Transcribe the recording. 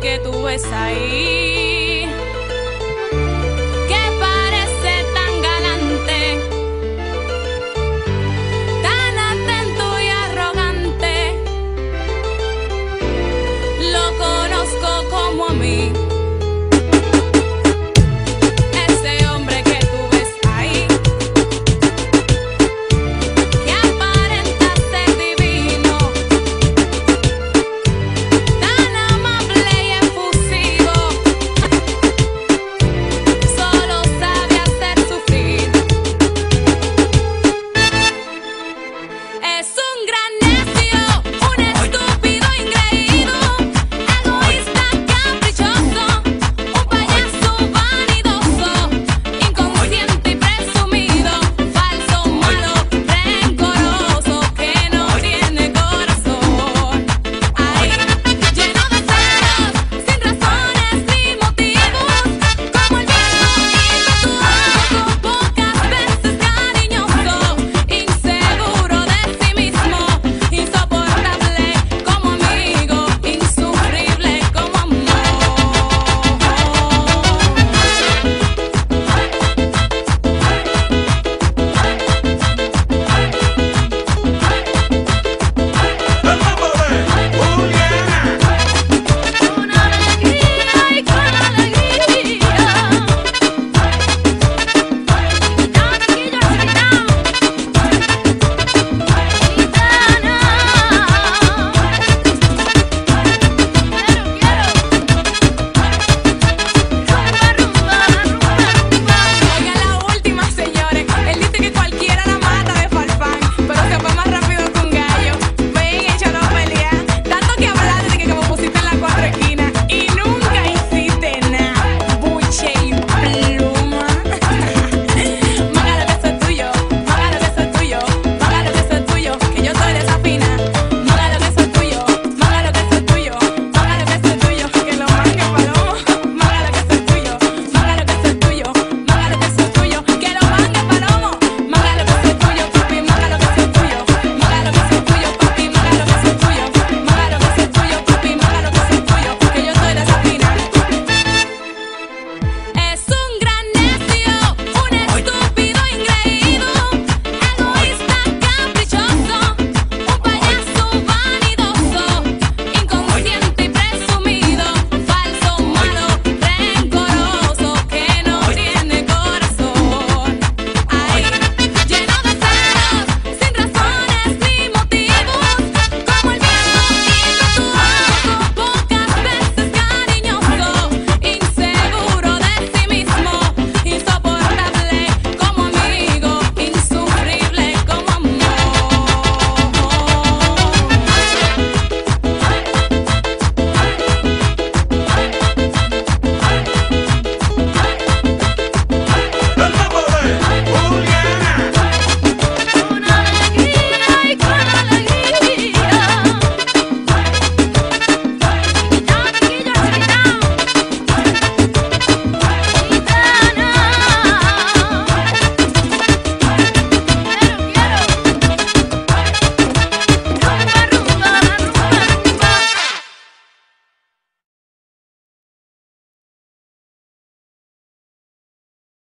que tú ves ahí. Que parece tan galante, tan atento y arrogante. Lo conozco como a mí.